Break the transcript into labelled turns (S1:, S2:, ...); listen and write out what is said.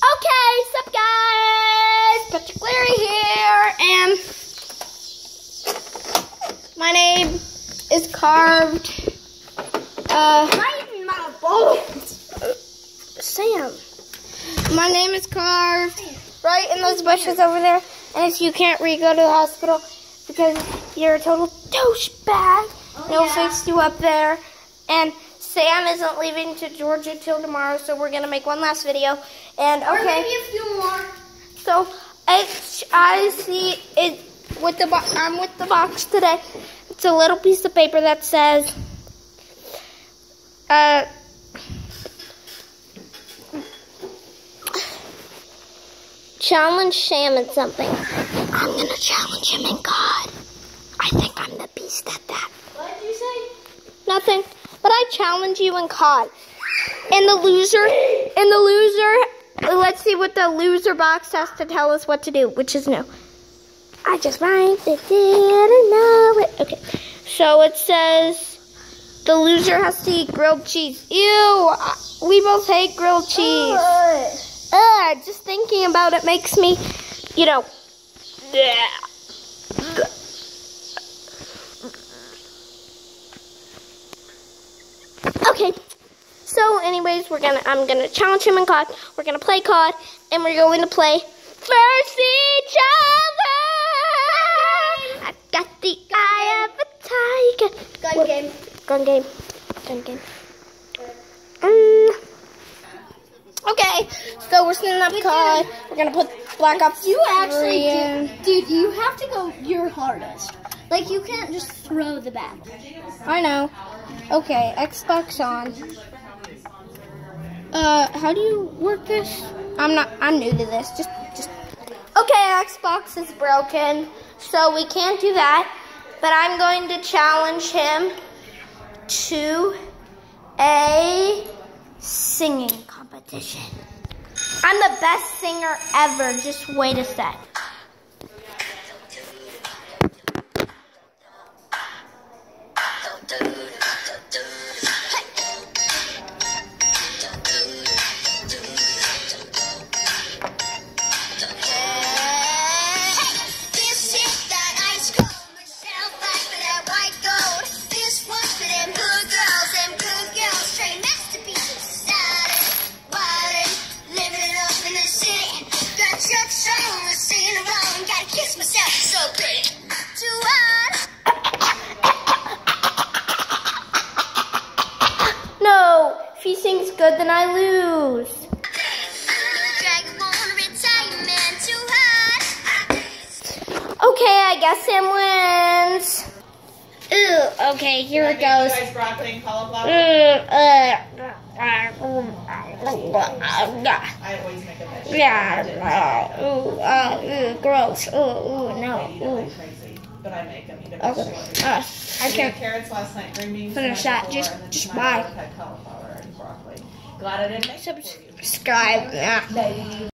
S1: Okay, sup guys? Patrick Leary here, and my name is carved. Uh,
S2: my bones.
S1: Sam. My name is carved right in those bushes over there, and if you can't read, go to the hospital because you're a total douchebag. and They'll
S2: yeah.
S1: fix you up there, and Sam isn't leaving to Georgia till tomorrow, so we're gonna make one last video. And
S2: Or
S1: okay.
S2: maybe a few more.
S1: So H I C it with the bo- I'm with the box today. It's a little piece of paper that says uh challenge Sham at something. I'm gonna challenge him in COD. I think I'm the beast at that.
S2: What did you say?
S1: Nothing. But I challenge you in COD. And the loser, and the loser, let's see what the loser box has to tell us what to do, which is no. I just might didn't know it. Okay. So it says the loser has to eat grilled cheese. Ew. We both hate grilled cheese. Ugh, just thinking about it makes me, you know. Okay. So, anyways, we're gonna I'm gonna challenge him in COD. We're gonna play COD, and we're going to play first each other. I got the eye of a tiger.
S2: Gun game.
S1: Gun game. Gun game. Um, okay, so we're setting up COD. We're gonna put Black Ops
S2: You actually,
S1: 3 in.
S2: do, dude, you have to go your hardest. Like, you can't just throw the bat.
S1: I know. Okay, Xbox on. Uh, how do you work this? I'm not. I'm new to this. Just, just. Okay, Xbox is broken, so we can't do that. But I'm going to challenge him to a singing competition. I'm the best singer ever. Just wait a sec. He good, then I lose.
S3: Dragon won't retire, man, too hard.
S1: Okay, I guess Sam wins. Ooh, okay, here it goes.
S4: You guys brought thing cauliflower?
S1: Uh,
S4: I always make a vegetable.
S1: yeah, uh, ooh, uh, ooh, gross. Ooh, ooh, no, ooh.
S4: Crazy, but I make them. Eat a
S1: Okay, uh, I
S4: I
S1: can't.
S4: carrots last night, green beans.
S1: Finish that. Just- just
S4: tonight
S1: bye.
S4: I had cauliflower and broccoli. Glad I didn't make it for you.
S1: Subscribe. Yeah.